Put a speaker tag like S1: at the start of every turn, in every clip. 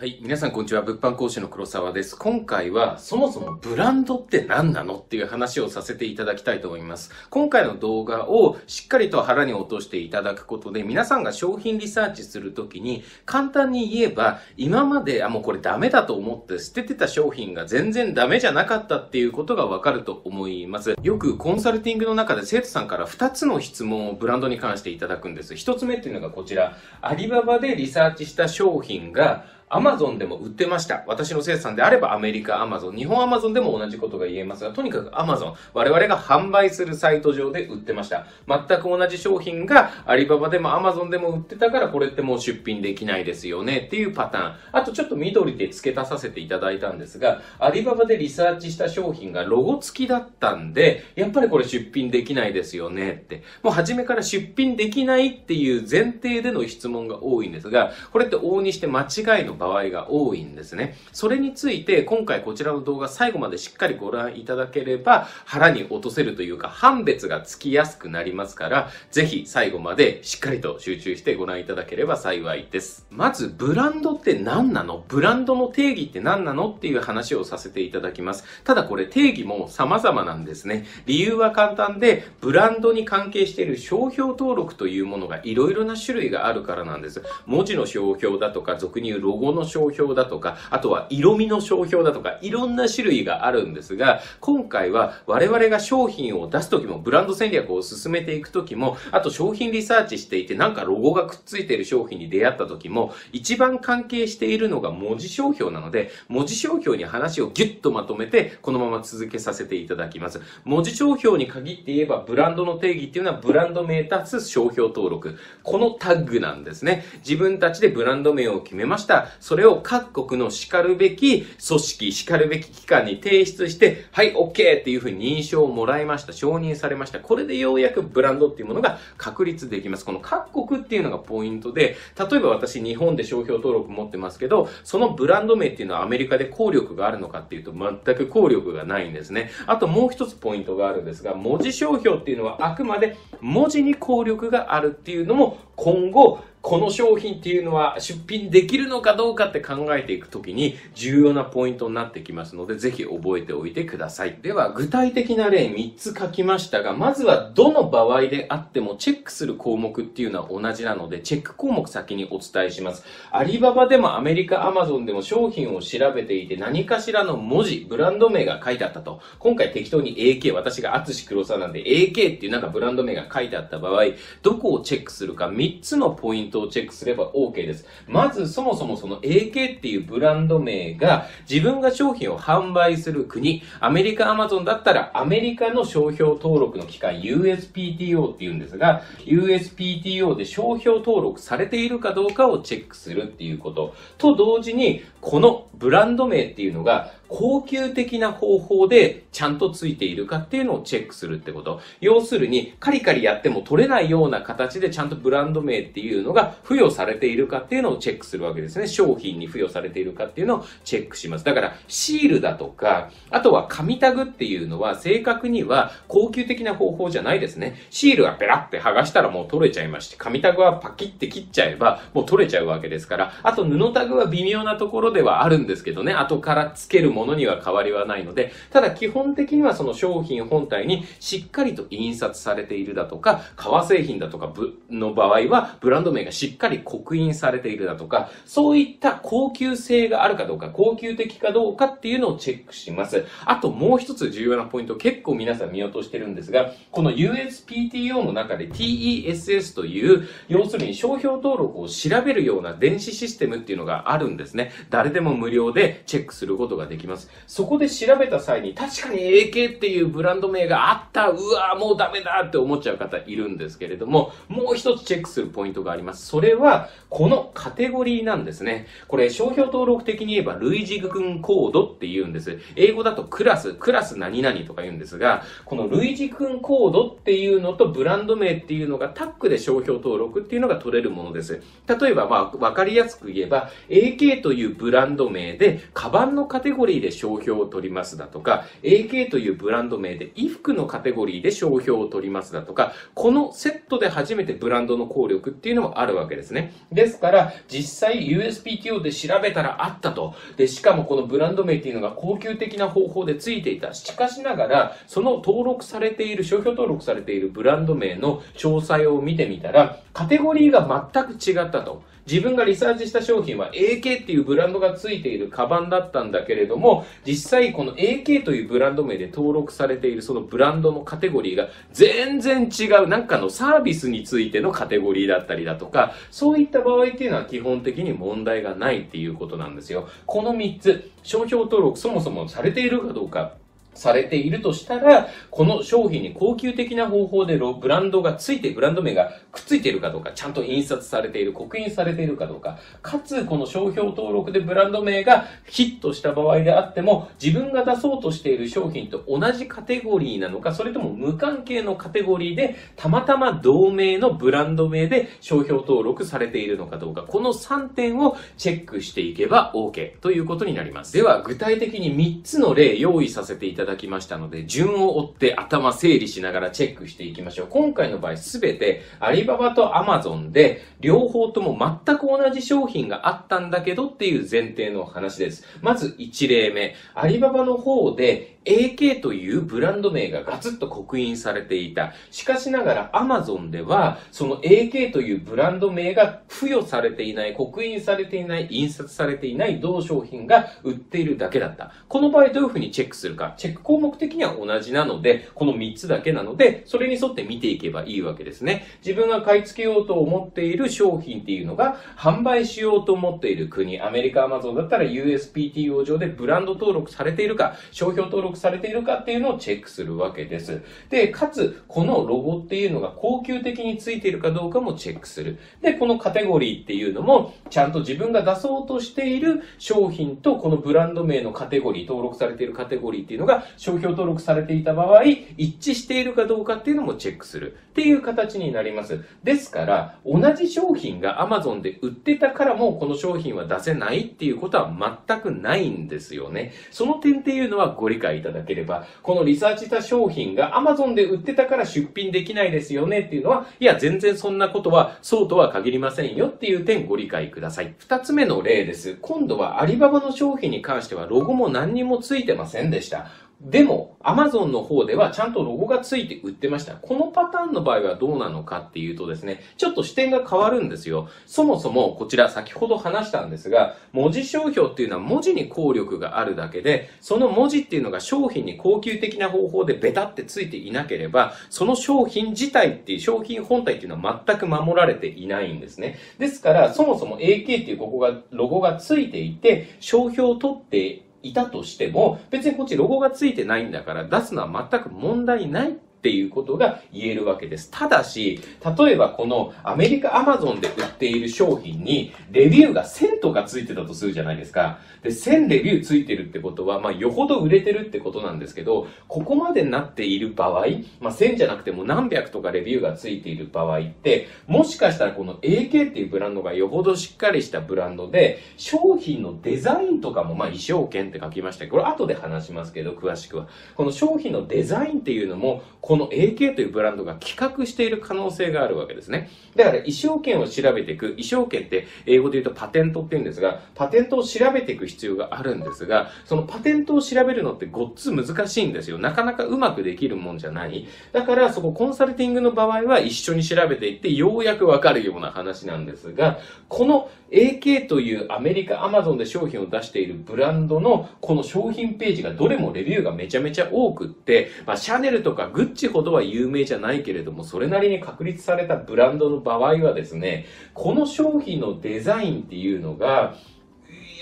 S1: はい。皆さん、こんにちは。物販講師の黒沢です。今回は、そもそもブランドって何なのっていう話をさせていただきたいと思います。今回の動画をしっかりと腹に落としていただくことで、皆さんが商品リサーチするときに、簡単に言えば、今まで、あ、もうこれダメだと思って捨ててた商品が全然ダメじゃなかったっていうことがわかると思います。よくコンサルティングの中で生徒さんから2つの質問をブランドに関していただくんです。1つ目っていうのがこちら。アリババでリサーチした商品が、アマゾンでも売ってました。私の生産であればアメリカアマゾン、日本アマゾンでも同じことが言えますが、とにかくアマゾン、我々が販売するサイト上で売ってました。全く同じ商品がアリババでもアマゾンでも売ってたから、これってもう出品できないですよねっていうパターン。あとちょっと緑で付け足させていただいたんですが、アリババでリサーチした商品がロゴ付きだったんで、やっぱりこれ出品できないですよねって。もう初めから出品できないっていう前提での質問が多いんですが、これって往々にして間違いの場合が多いんですね。それについて今回こちらの動画最後までしっかりご覧いただければ腹に落とせるというか判別がつきやすくなりますから、ぜひ最後までしっかりと集中してご覧いただければ幸いです。まずブランドって何なの？ブランドの定義って何なのっていう話をさせていただきます。ただこれ定義も様々なんですね。理由は簡単で、ブランドに関係している商標登録というものがいろいろな種類があるからなんです。文字の商標だとか、俗に言うロゴこの商標だとか、あとは色味の商標だとか、いろんな種類があるんですが、今回は我々が商品を出すときも、ブランド戦略を進めていくときも、あと商品リサーチしていて、なんかロゴがくっついている商品に出会ったときも、一番関係しているのが文字商標なので、文字商標に話をギュッとまとめて、このまま続けさせていただきます。文字商標に限って言えば、ブランドの定義っていうのは、ブランド名足す商標登録。このタッグなんですね。自分たちでブランド名を決めました。それを各国の叱るべき組織、叱るべき機関に提出して、はい、OK っていうふうに認証をもらいました。承認されました。これでようやくブランドっていうものが確立できます。この各国っていうのがポイントで、例えば私日本で商標登録持ってますけど、そのブランド名っていうのはアメリカで効力があるのかっていうと全く効力がないんですね。あともう一つポイントがあるんですが、文字商標っていうのはあくまで文字に効力があるっていうのも今後この商品っていうのは出品できるのかどうかって考えていくときに重要なポイントになってきますので、ぜひ覚えておいてください。では、具体的な例3つ書きましたが、まずはどの場合であってもチェックする項目っていうのは同じなので、チェック項目先にお伝えします。アリババでもアメリカアマゾンでも商品を調べていて何かしらの文字、ブランド名が書いてあったと。今回適当に AK、私が厚黒沢なんで AK っていうなんかブランド名が書いてあった場合、どこをチェックするか3つのポイントをチェックすれば OK です。まずそもそもその AK っていうブランド名が自分が商品を販売する国、アメリカアマゾンだったらアメリカの商標登録の機関 USPTO っていうんですが、USPTO で商標登録されているかどうかをチェックするっていうこと。と同時に、このブランド名っていうのが高級的な方法でちゃんとついているかっていうのをチェックするってこと。要するに、カリカリやっても取れないような形でちゃんとブランド名っていうのが付与されているかっていうのをチェックするわけですね。商品に付与されているかっていうのをチェックします。だから、シールだとか、あとは紙タグっていうのは正確には高級的な方法じゃないですね。シールはペラって剥がしたらもう取れちゃいまして、紙タグはパキって切っちゃえばもう取れちゃうわけですから、あと布タグは微妙なところではあるんですけどね、後から付けるもものには変わりはないので、ただ基本的にはその商品本体にしっかりと印刷されているだとか、革製品だとかの場合は、ブランド名がしっかり刻印されているだとか、そういった高級性があるかどうか、高級的かどうかっていうのをチェックします。あともう一つ重要なポイント、結構皆さん見落としてるんですが、この USPTO の中で TESS という、要するに商標登録を調べるような電子システムっていうのがあるんですね。誰でも無料でチェックすることができます。そこで調べた際に、確かに AK っていうブランド名があった、うわもうダメだって思っちゃう方いるんですけれども、もう一つチェックするポイントがあります。それは、このカテゴリーなんですね。これ、商標登録的に言えば、類似群コードって言うんです。英語だとクラス、クラス何々とか言うんですが、この類似群コードっていうのとブランド名っていうのがタッグで商標登録っていうのが取れるものです。例えば、まあ、わかりやすく言えば、AK というブランド名で、カバンのカテゴリーで商標を取りますだとか、AK というブランド名で衣服のカテゴリーで商標を取りますだとか、このセットで初めてブランドの効力っていうのもあるるわけですね。ですから、実際 USPTO で調べたらあったと。で、しかもこのブランド名っていうのが高級的な方法でついていた。しかしながら、その登録されている、商標登録されているブランド名の詳細を見てみたら、カテゴリーが全く違ったと。自分がリサーチした商品は AK っていうブランドがついているカバンだったんだけれども、実際この AK というブランド名で登録されているそのブランドのカテゴリーが全然違う、なんかのサービスについてのカテゴリーだったりだとか、そういった場合っていうのは基本的に問題がないっていうことなんですよ。この3つ、商標登録そもそもされているかどうか、されているとしたら、この商品に高級的な方法でブランドがついて、ブランド名がくっついているかどうか、ちゃんと印刷されている、刻印されているかどうか、かつ、この商標登録でブランド名がヒットした場合であっても、自分が出そうとしている商品と同じカテゴリーなのか、それとも無関係のカテゴリーで、たまたま同名のブランド名で商標登録されているのかどうか、この3点をチェックしていけば OK ということになります。では、具体的に3つの例用意させていただきましたので、順を追って頭整理しながらチェックしていきましょう。今回の場合すべてアリババとアマゾンで両方とも全く同じ商品があったんだけどっていう前提の話です。まず1例目。アリババの方で AK というブランド名がガツッと刻印されていた。しかしながら Amazon では、その AK というブランド名が付与されていない、刻印されていない、印刷されていない同商品が売っているだけだった。この場合どういうふうにチェックするか。チェック項目的には同じなので、この3つだけなので、それに沿って見ていけばいいわけですね。自分が買い付けようと思っている商品っていうのが、販売しようと思っている国、アメリカ Amazon だったら USPTO 上でブランド登録されているか、商標登録されているかっていうのをチェックするわけです。で、かつ、このロゴっていうのが高級的についているかどうかもチェックする。で、このカテゴリーっていうのも、ちゃんと自分が出そうとしている商品とこのブランド名のカテゴリー、登録されているカテゴリーっていうのが商標登録されていた場合、一致しているかどうかっていうのもチェックする。っていう形になります。ですから、同じ商品が Amazon で売ってたからもこの商品は出せないっていうことは全くないんですよね。その点っていうのはご理解いただただければ、このリサーチした商品が Amazon で売ってたから出品できないですよねっていうのは、いや、全然そんなことはそうとは限りませんよっていう点ご理解ください。二つ目の例です。今度はアリババの商品に関してはロゴも何にもついてませんでした。でも、アマゾンの方ではちゃんとロゴがついて売ってました。このパターンの場合はどうなのかっていうとですね、ちょっと視点が変わるんですよ。そもそもこちら先ほど話したんですが、文字商標っていうのは文字に効力があるだけで、その文字っていうのが商品に高級的な方法でベタってついていなければ、その商品自体っていう商品本体っていうのは全く守られていないんですね。ですから、そもそも AK っていうここが、ロゴがついていて、商標を取っていたとしても、別にこっちロゴがついてないんだから出すのは全く問題ないっていうことが言えるわけです。ただし、例えばこのアメリカアマゾンで売っている商品にレビューが1000とかついてたとするじゃないですか。で、1000レビューついてるってことは、まあ、よほど売れてるってことなんですけど、ここまでなっている場合、まあ、1000じゃなくても何百とかレビューがついている場合って、もしかしたらこの AK っていうブランドがよほどしっかりしたブランドで、商品のデザインとかも、まあ、衣装券って書きましたけど、これ後で話しますけど、詳しくは。この商品のデザインっていうのも、この AK というブランドが企画している可能性があるわけですね。だから、衣装権を調べていく。衣装権って英語で言うとパテントって言うんですが、パテントを調べていく必要があるんですが、そのパテントを調べるのってごっつ難しいんですよ。なかなかうまくできるもんじゃない。だから、そこコンサルティングの場合は一緒に調べていって、ようやくわかるような話なんですが、この AK というアメリカアマゾンで商品を出しているブランドのこの商品ページがどれもレビューがめちゃめちゃ多くって、まあ、シャネルとかグッチほどは有名じゃないけれども、それなりに確立されたブランドの場合はですね、この商品のデザインっていうのが、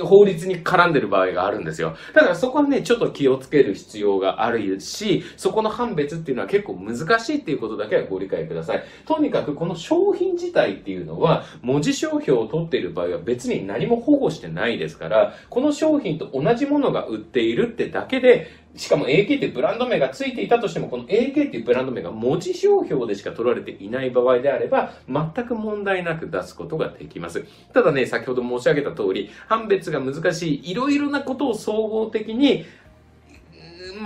S1: 法律に絡んでる場合があるんですよ。だからそこはね、ちょっと気をつける必要があるし、そこの判別っていうのは結構難しいっていうことだけはご理解ください。とにかくこの商品自体っていうのは、文字商標を取っている場合は別に何も保護してないですから、この商品と同じものが売っているってだけで、しかも AK っていうブランド名が付いていたとしても、この AK っていうブランド名が文字商標でしか取られていない場合であれば、全く問題なく出すことができます。ただね、先ほど申し上げた通り、判別が難しい、いろいろなことを総合的に、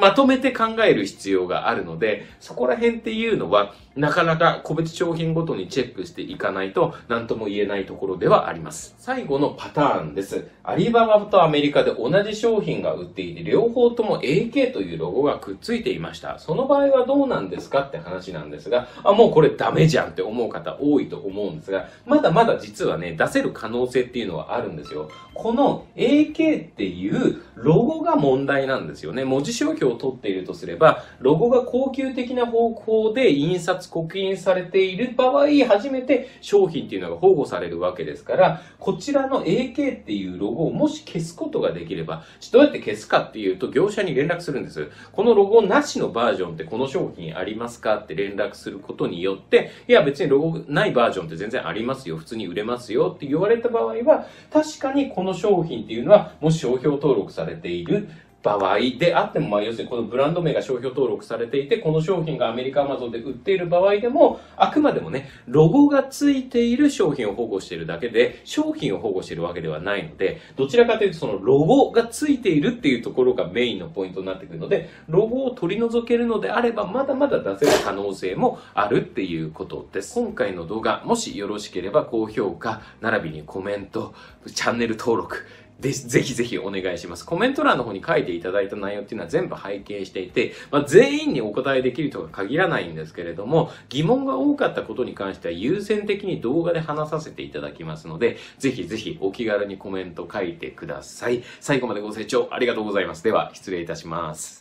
S1: まとめて考える必要があるので、そこら辺っていうのは、なかなか個別商品ごとにチェックしていかないと何とも言えないところではあります。最後のパターンです。アリババとアメリカで同じ商品が売っていて、両方とも AK というロゴがくっついていました。その場合はどうなんですかって話なんですが、あ、もうこれダメじゃんって思う方多いと思うんですが、まだまだ実はね、出せる可能性っていうのはあるんですよ。この AK っていうロゴが問題なんですよね。文字商標を取っているとすれば、ロゴが高級的な方法で印刷刻印されている場合、初めて商品っていうのが保護されるわけですから、こちらの AK っていうロゴをもし消すことができれば、どうやって消すかっていうと、業者に連絡するんです。このロゴなしのバージョンってこの商品ありますかって連絡することによって、いや別にロゴないバージョンって全然ありますよ。普通に売れますよって言われた場合は、確かにこの商品っていうのは、もし商標登録されている場合であっても、まあ、要するにこのブランド名が商標登録されていて、この商品がアメリカアマゾンで売っている場合でも、あくまでもね、ロゴがついている商品を保護しているだけで、商品を保護しているわけではないので、どちらかというとそのロゴがついているっていうところがメインのポイントになってくるので、ロゴを取り除けるのであれば、まだまだ出せる可能性もあるっていうことです。今回の動画、もしよろしければ高評価、並びにコメント、チャンネル登録、で、ぜひぜひお願いします。コメント欄の方に書いていただいた内容っていうのは全部拝見していて、まあ、全員にお答えできるとは限らないんですけれども、疑問が多かったことに関しては優先的に動画で話させていただきますので、ぜひぜひお気軽にコメント書いてください。最後までご清聴ありがとうございます。では、失礼いたします。